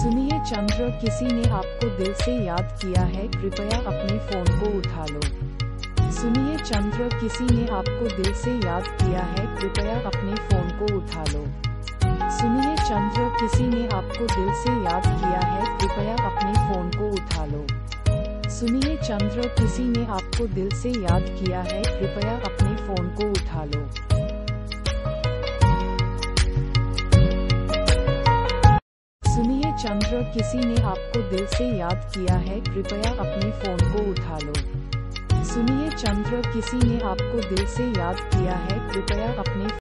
सुनिए, चंद्र, किसी ने आपको दिल से याद किया है, कृपया अपने फ़ोन को उठा लो। सुनिए, चंद्र, किसी ने आपको दिल से याद किया है, कृपया अपने फ़ोन को उठा लो। सुनिए, चंद्र, किसी ने आपको दिल से याद किया है, कृपया अपने फ़ोन को उठा लो। सुनिए, चंद्र, किसी ने आपको दिल से याद किया है, कृपया अपने फ़ोन को उठा लो। चंद्र, किसी ने आपको दिल से याद किया है, कृपया अपने फ़ोन को उठा लो। सुनिए, चंद्र, किसी ने आपको दिल से याद किया है, कृपया अपने